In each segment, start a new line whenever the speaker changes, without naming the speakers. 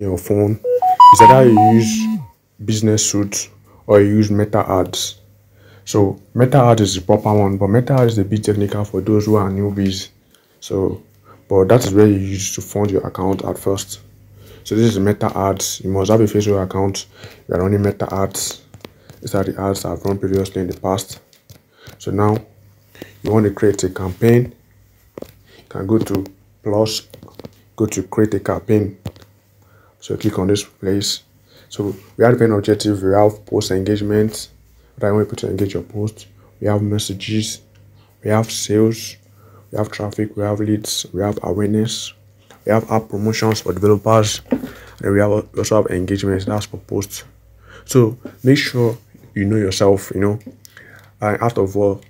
your phone. Is either you use business suits or you use meta ads. So meta ads is the proper one but meta ads is a bit technical for those who are newbies. So but that is where you use to fund your account at first. So this is meta ads. You must have a facebook account. You are running meta ads. These are the ads i've run previously in the past. So now you want to create a campaign. You can go to plus go to create a campaign so click on this place. So we have different objectives. We have post engagement. That want people to engage your post. We have messages. We have sales. We have traffic. We have leads. We have awareness. We have app promotions for developers. And we have also have engagement. That's for posts. So make sure you know yourself. You know, and after all,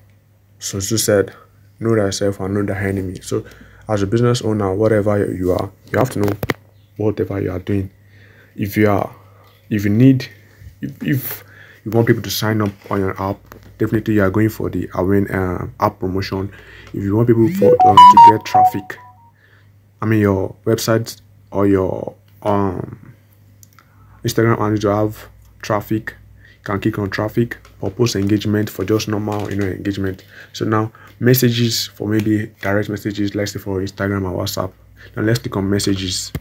Sun Tzu said, "Know thyself and know thy enemy." So as a business owner, whatever you are, you have to know whatever you are doing. If you are if you need if, if you want people to sign up on your app definitely you are going for the Awen uh, app promotion. If you want people for um, to get traffic i mean your website or your um instagram and to have traffic you can click on traffic or post engagement for just normal you know engagement. So now messages for maybe direct messages let's say for instagram or whatsapp. Now let's click on messages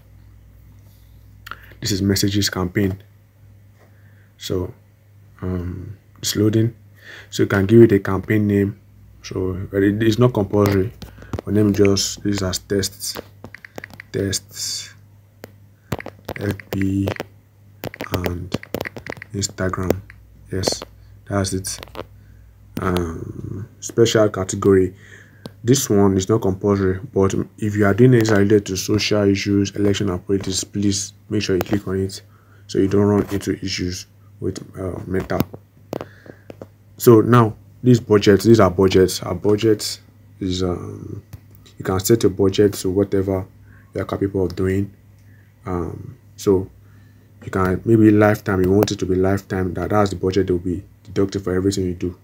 this is messages campaign. So um it's loading. So you can give it a campaign name. So it is not compulsory. But name just this as tests. Tests. Fb and instagram. Yes that's it. Um special category this one is not compulsory, but if you are doing it related to social issues, election and politics, please make sure you click on it so you don't run into issues with uh, Meta. So now these budgets, these are budgets. Our budget is um, you can set your budget to whatever you are capable of doing. Um, so you can maybe lifetime. You want it to be lifetime. That that's the budget that will be deducted for everything you do,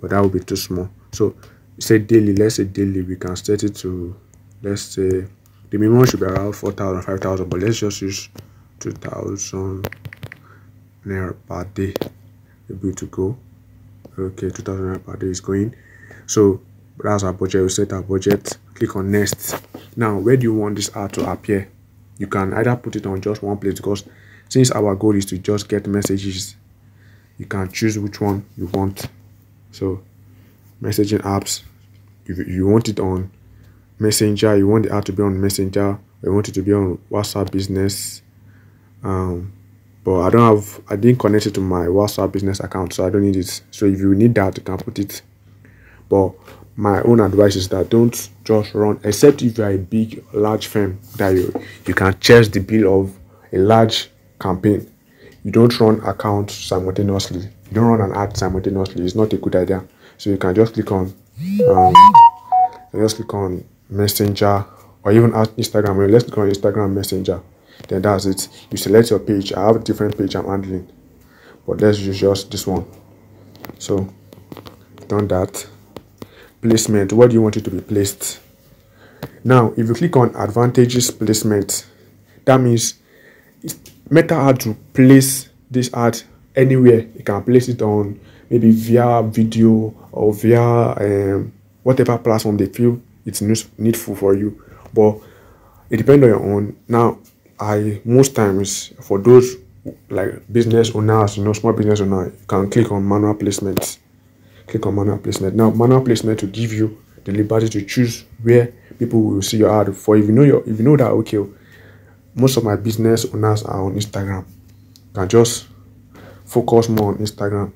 but that will be too small. So say daily let's say daily we can set it to let's say the minimum should be around 4000 5000 but let's just use 2000 naira per day. Able to go. Okay 2000 naira per day is going. So that's our budget. We set our budget. Click on next. Now where do you want this ad to appear? You can either put it on just one place because since our goal is to just get messages you can choose which one you want. So messaging apps if you want it on messenger you want the app to be on messenger you want it to be on whatsapp business um but i don't have i didn't connect it to my whatsapp business account so i don't need it. So if you need that you can put it. But my own advice is that don't just run except if you are a big large firm that you you can chase the bill of a large campaign. You don't run accounts simultaneously. You don't run an ad simultaneously. It's not a good idea. So you can just click on um, just click on messenger or even ask instagram. Let's click on instagram messenger then that's it. You select your page. I have a different page i'm handling. But let's use just this one. So done that. Placement. What do you want it to be placed? Now if you click on advantages placement that means meta had to place this ad anywhere. You can place it on maybe via video or via um, whatever platform they feel it's needful for you. But it depends on your own. Now i most times for those like business owners you know small business owner you can click on manual placement click on manual placement. Now manual placement will give you the liberty to choose where people will see your ad. For if you know your if you know that okay most of my business owners are on instagram you can just focus more on instagram.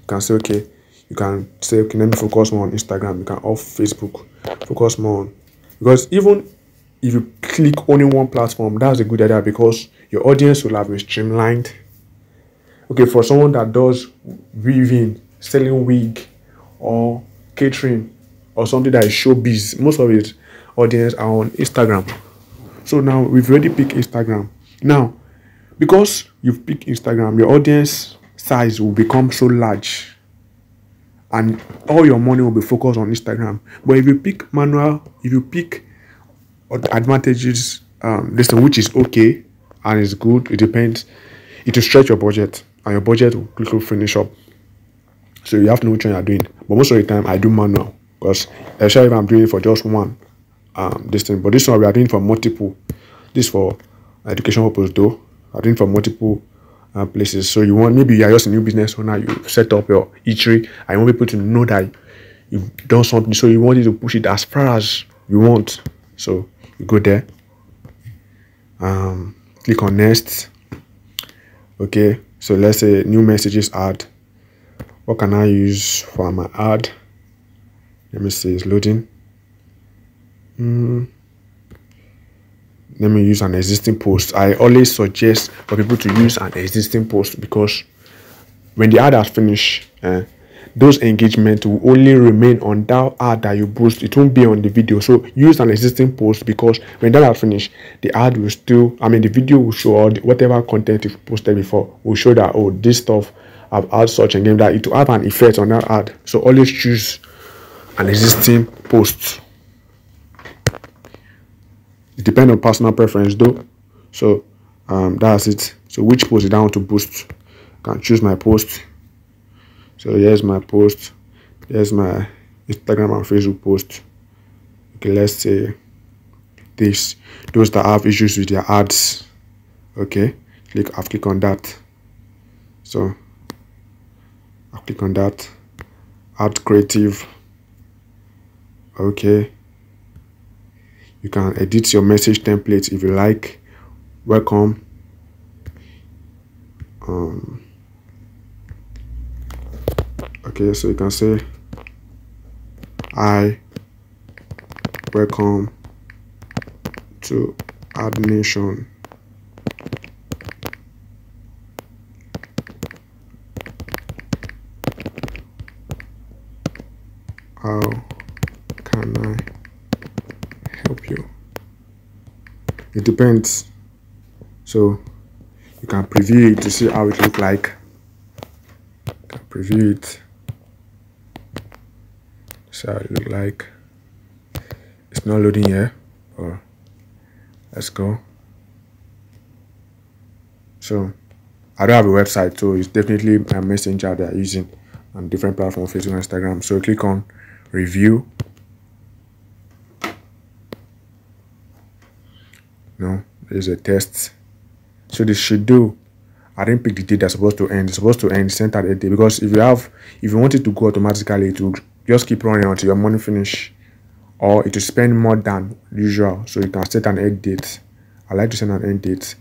You can say okay you can say okay let me focus more on instagram you can off facebook focus more on because even if you click only one platform that's a good idea because your audience will have been streamlined. Okay for someone that does weaving selling wig or catering or something that is showbiz most of his audience are on instagram. So now we've already picked instagram. Now because you've picked instagram your audience size will become so large and all your money will be focused on Instagram. But if you pick manual, if you pick advantages, um, this which is okay, and it's good. It depends. It will stretch your budget, and your budget will quickly finish up. So you have to know which one you're doing. But most of the time, I do manual because especially if I'm doing it for just one um this thing. But this one we are doing for multiple. This for education purpose though. I'm doing for multiple uh, places. So you want maybe you are just a new business owner, you set up your eatery, I want people to know that you've done something. So you want you to push it as far as you want. So you go there. Um, click on next. Okay, so let's say new messages ad. What can I use for my ad? Let me see, it's loading. Mm let me use an existing post. I always suggest for people to use an existing post because when the ad has finished uh, those engagement will only remain on that ad that you post. It won't be on the video. So use an existing post because when that has finished the ad will still i mean the video will show all the, whatever content you've posted before will show that oh this stuff i've had such a game that it will have an effect on that ad. So always choose an existing post it depends on personal preference though. So um that's it. So which post did i want to boost? Can choose my post. So here's my post. Here's my instagram and facebook post. Okay let's say this. Those that have issues with their ads. Okay click i've click on that. So i'll click on that. Add creative. Okay you can edit your message template if you like. Welcome. Um okay so you can say i welcome to ad nation how can i help you it depends. So you can preview it to see how it look like. Preview it see how it look like. It's not loading here or let's go. So I don't have a website so it's definitely a messenger they're using on different platforms Facebook Instagram. So click on review there's a test. So this should do. I didn't pick the date that's supposed to end it's supposed to end center a day because if you have if you want it to go automatically it will just keep running until your money finish or it will spend more than usual. So you can set an end date. I like to set an end date.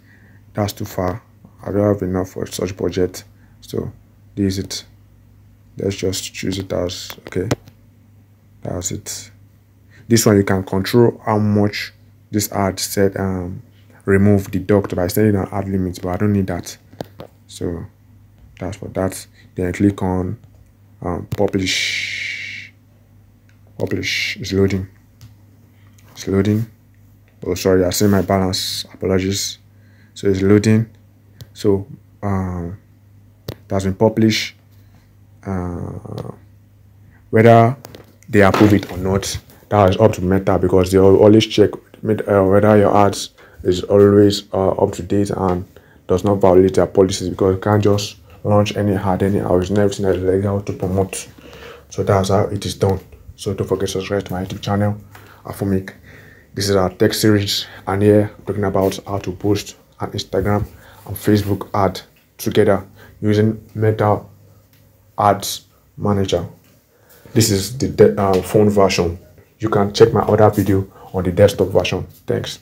That's too far. I don't have enough for such budget. So this is it. Let's just choose it as okay. That's it. This one you can control how much this ad said um, remove the deduct by setting an ad limit but i don't need that. So that's for that then click on um, publish. Publish. Is loading. It's loading. Oh sorry i see my balance. Apologies. So it's loading. So um that's been published. Uh, whether they approve it or not that is up to meta because they always check uh, whether your ads is always uh, up to date and does not violate their policies because you can't just launch any ad anyhow. It's everything that is legal to promote. So that's how it is done. So don't forget to subscribe to my YouTube channel, Afomic. This is our tech series, and here talking about how to post an Instagram and Facebook ad together using Meta Ads Manager. This is the uh, phone version. You can check my other video on the desktop version. Thanks.